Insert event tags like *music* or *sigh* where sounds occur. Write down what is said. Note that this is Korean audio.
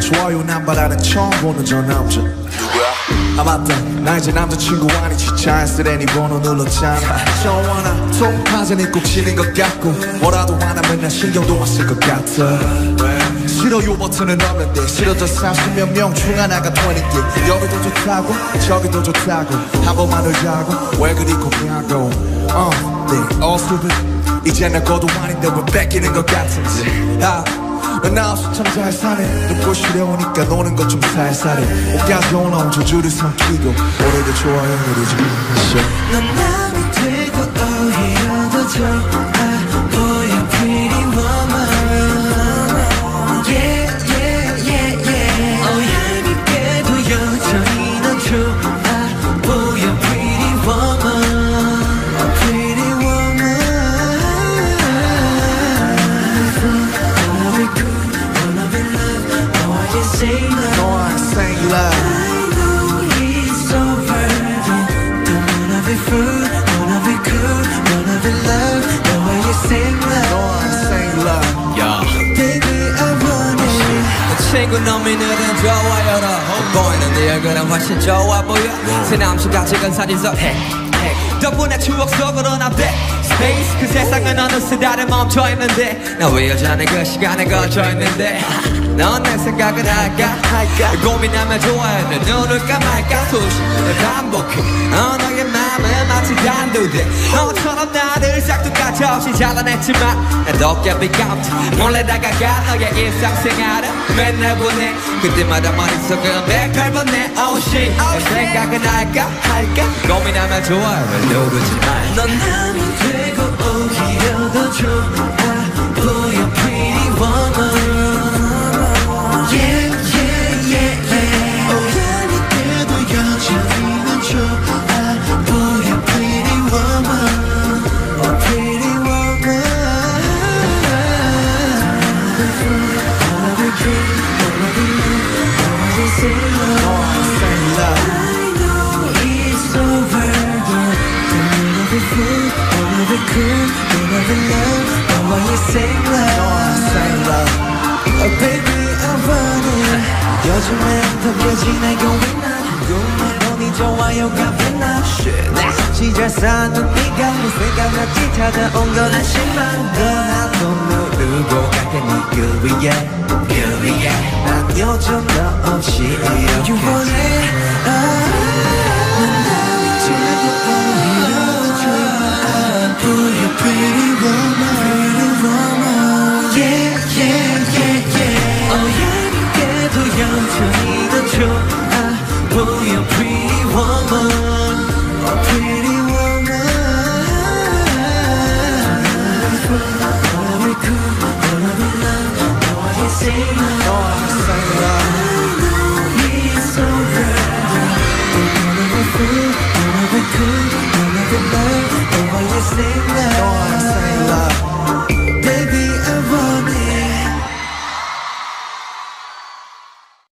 좋아요 남바라는 처음 보는 저 남자 아 맞다. 나 이제 남자친구 아니지. 자연스레 네 번호 눌렀잖아. 좋아나 통화전이 꼭 치는 것 같고. 뭐라도 하나 맨날 신경도 안 쓸 것 같아. 싫어요 버튼은 없는데. 싫어져 30몇 명 중 하나가 20개 여기도 좋다고 저기도 좋다고. 한 번만 놀자고. 왜 그리 고민하고. 어, 네, all stupid 이제 내 것도 아닌데 왜 뺏기는 것 같은지. 아, 넌 나 없이 참잘 사네. 눕고 쉬려오니까 노는 것 좀 살살해. 옷까지 올라온 저주를 삼키고 오래도 좋아요 누르지 넌남 be fool, wanna be cool, wanna be loved. The way you sing love, same love baby I want it. 친구 놈이늘은 좋아요로 보이는 네 얼굴은 훨씬 좋아 보여 새 남친과 찍은 사진 속 핵, 핵. 덕분에 추억 속으로 나 back space 그 세상은 어느새 다들 멈춰있는데. 나 왜 여전히 그 시간에 걸쳐있는데? *laughs* 넌 내 생각을 할까? 할까? 고민하면 좋아요를 누를까 말까? 수시를 반복해. 어, 너의 마음은 마치 단두대. 너처럼 나를 싹둑같이 없이 잘라냈지만 난 도깨비 감지 몰래 다가가 너의 일상생활을 맨날 보내. 그때마다 머릿속은 백팔번네. Oh shit. 내 생각은 고민하면 좋아요를 누르지? 마넌 남이 되고 오히려 더 좋아 loved. 너와의 same love. 너와 same love Oh baby I want it. 요즘엔 더 깨지네 going on. 꿈에보니 좋아요가 빛나. 내 시절 사는 네가 내 생각났지 찾아온 건 한심한 건 나도 누르고 갈 테니 그 위에 그 위에 난 요즘 너 없이 이렇게 singer.